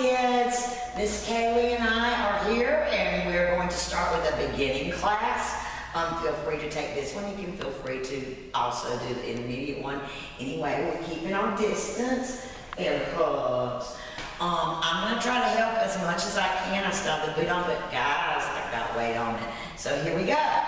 kids. Miss Kaylee and I are here and we're going to start with a beginning class. Um, feel free to take this one. You can feel free to also do the intermediate one. Anyway, we're keeping our distance and hugs. Um, I'm gonna try to help as much as I can. I still have the boot on, but guys, I've got weight on it. So here we go.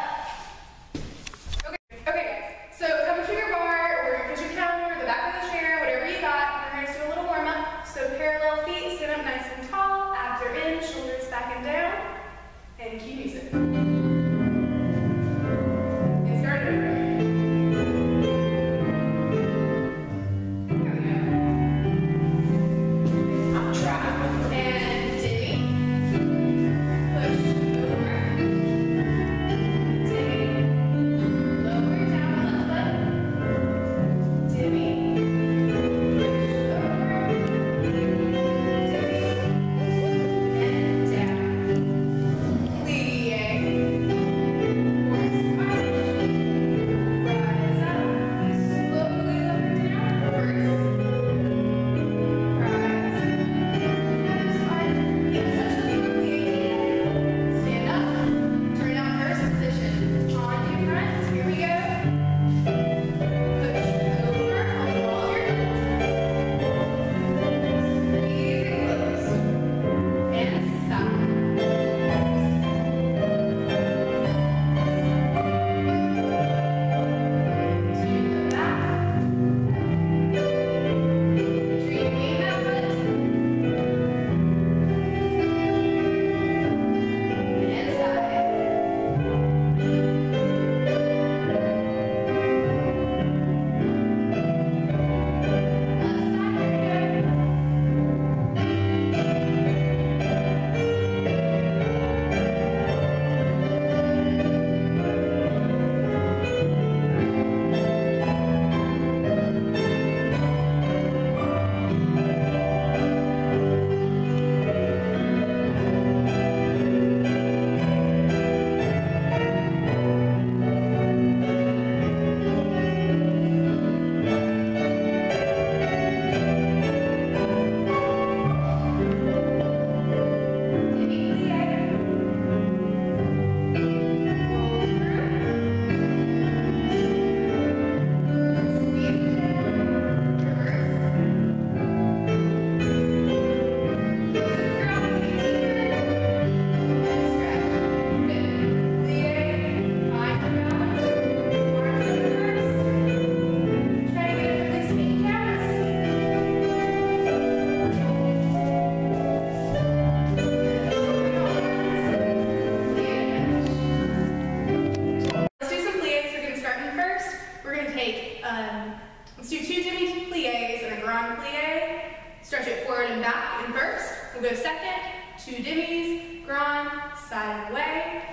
Stretch it forward and back in first. We'll go second, two demis, grand, side and away.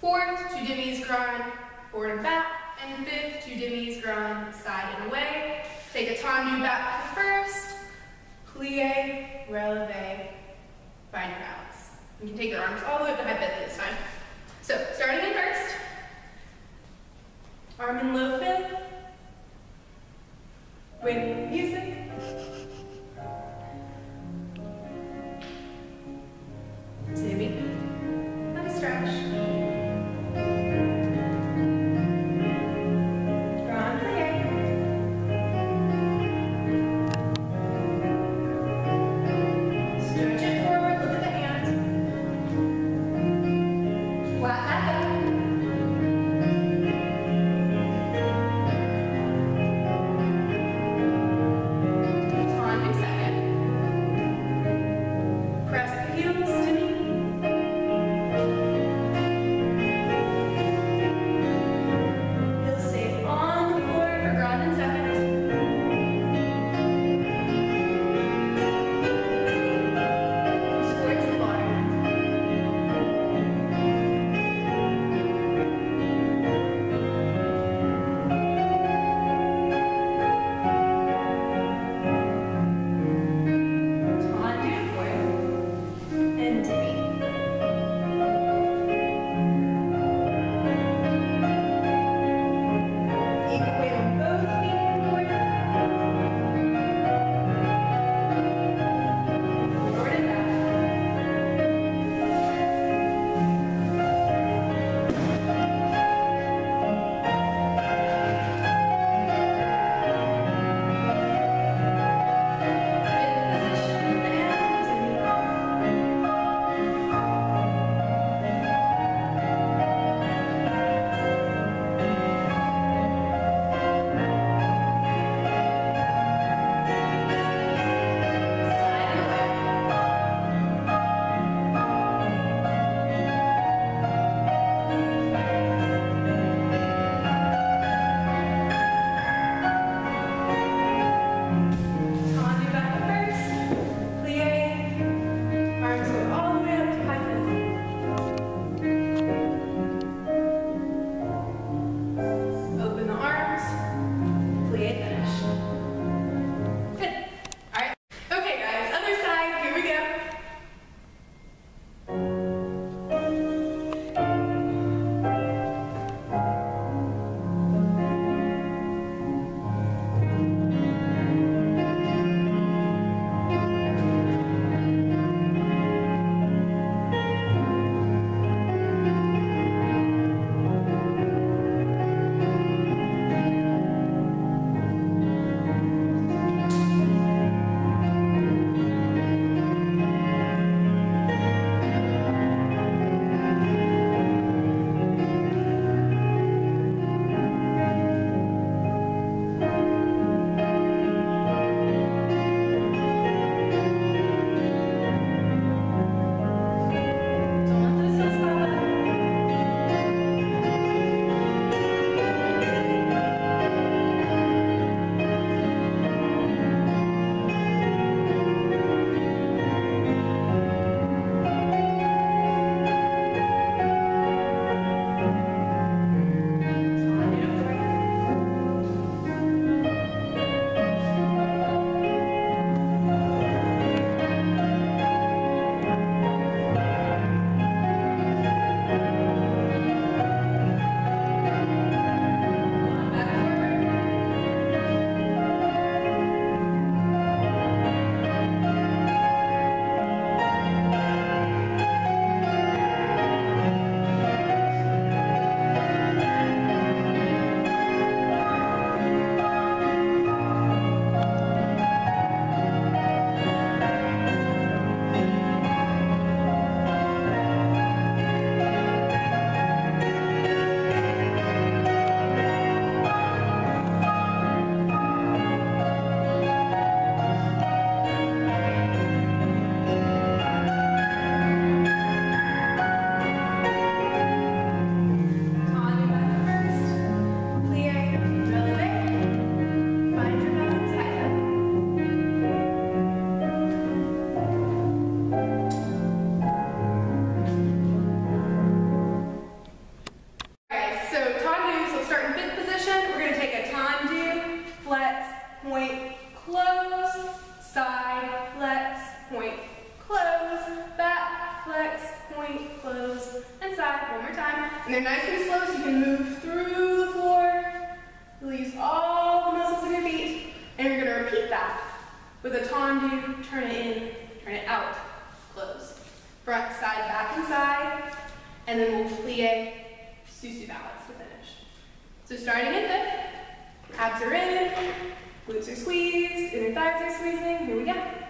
Fourth, two demis, grand, forward and back. And fifth, two demis, grand, side and away. Take a tendu back to first. Plie, releve, find your balance. You can take your arms all the way up to high bend this time. So, starting in first. Arm in low fifth. For music. With a tendu, turn it in, turn it out, close. Front side, back and side, and then we'll plie, sous-sus balance to finish. So starting at the abs are in, glutes are squeezed, inner thighs are squeezing, here we go.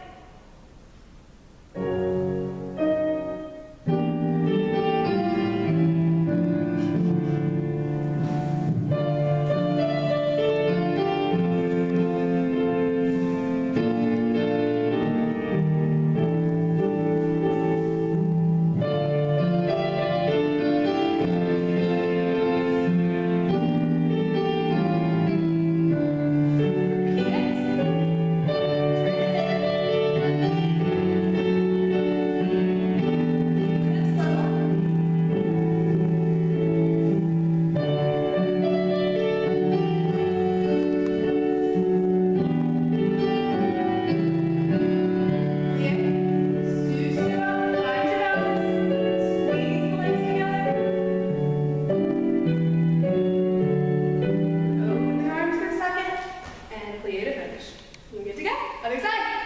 creative industry. We get to go. Other side.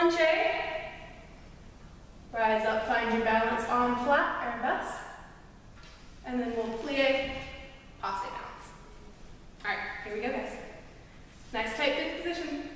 Hanche. Rise up, find your balance on flat bust. And then we'll plie, passe balance. All right, here we go, guys. Nice tight big position.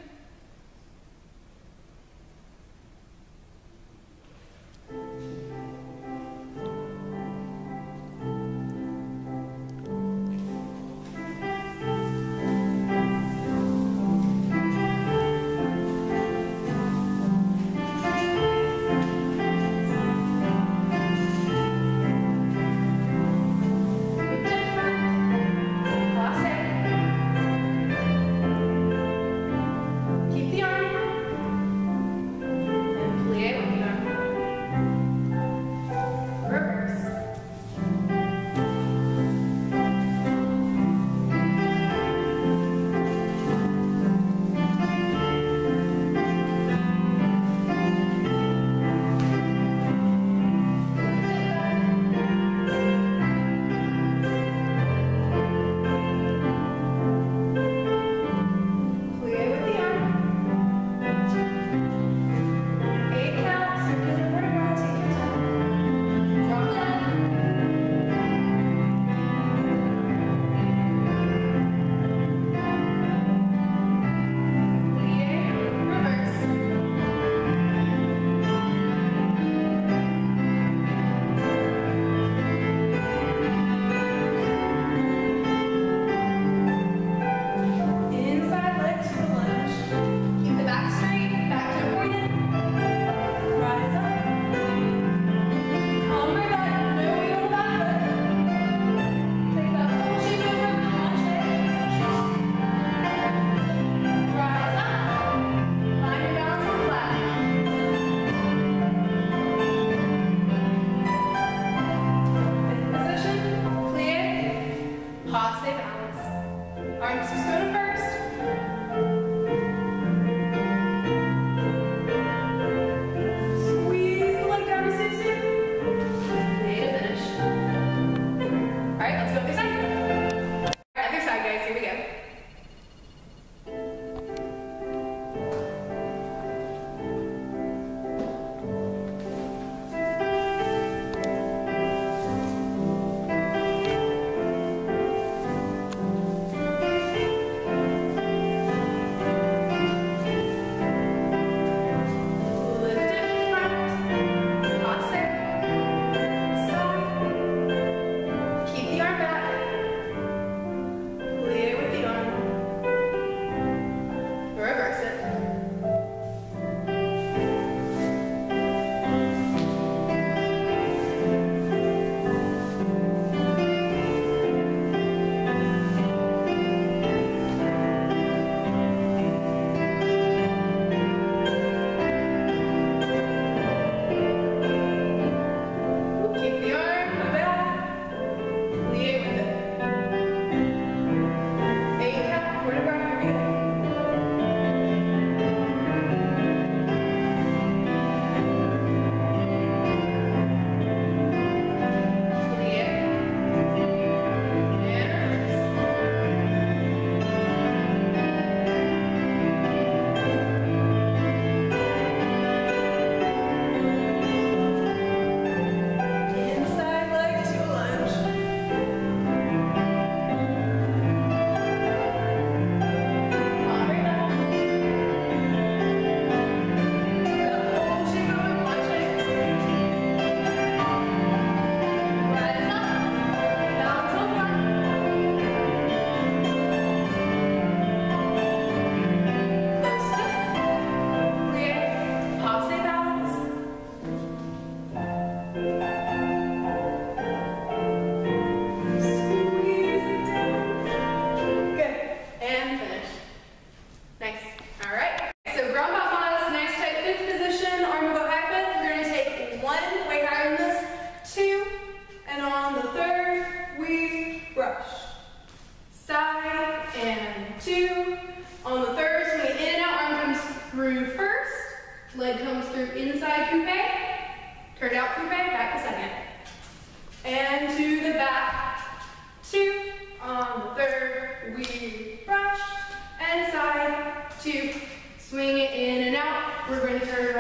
swing in and out. We're going to turn